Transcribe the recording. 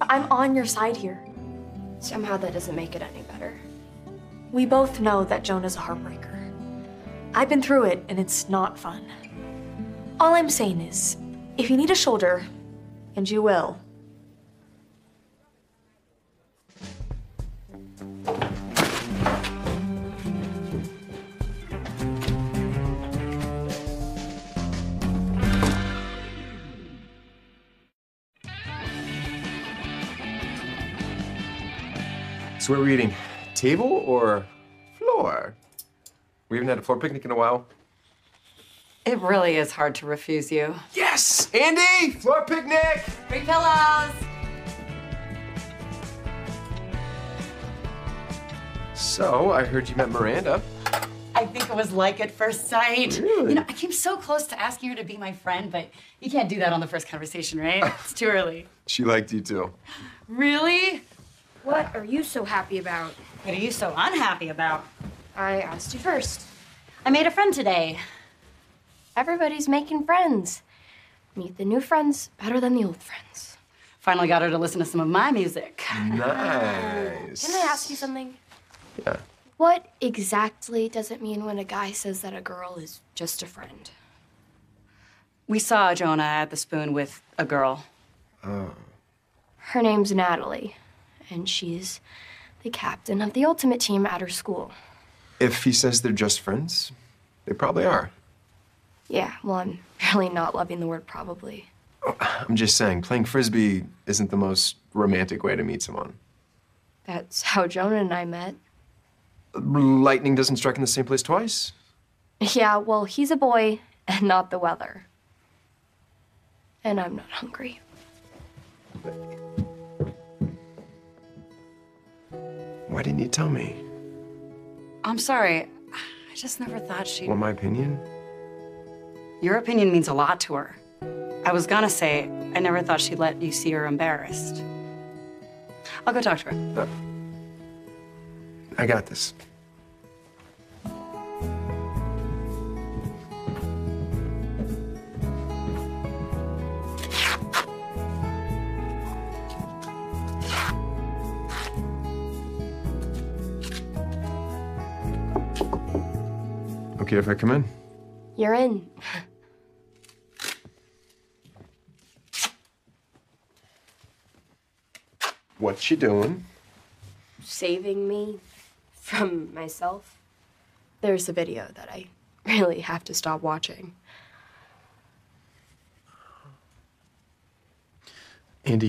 I'm on your side here. Somehow that doesn't make it any better. We both know that Jonah's a heartbreaker. I've been through it, and it's not fun. All I'm saying is, if you need a shoulder, and you will, So what are we eating? Table or floor? We haven't had a floor picnic in a while. It really is hard to refuse you. Yes! Andi! Floor picnic! Bring pillows! So, I heard you met Miranda. I think it was like at first sight. Really? You know, I came so close to asking her to be my friend, but you can't do that on the first conversation, right? it's too early. She liked you too. Really? What are you so happy about? What are you so unhappy about? I asked you first. I made a friend today. Everybody's making friends. Meet the new friends better than the old friends. Finally got her to listen to some of my music. Nice. Can I ask you something? Yeah. What exactly does it mean when a guy says that a girl is just a friend? We saw Jonah at the spoon with a girl. Oh. Her name's Natalie, and she's the captain of the ultimate team at her school. If he says they're just friends, they probably are. Yeah, well, I'm really not loving the word probably. I'm just saying, playing frisbee isn't the most romantic way to meet someone. That's how Jonah and I met. Lightning doesn't strike in the same place twice. Yeah, well, he's a boy and not the weather. And I'm not hungry. Why didn't you tell me? I'm sorry. I just never thought she. Want my opinion? Your opinion means a lot to her. I was gonna say, I never thought she'd let you see her embarrassed. I'll go talk to her. Uh, I got this. Okay, if I come in? You're in. What you doing? Saving me from myself. There's a video that I really have to stop watching. Andi,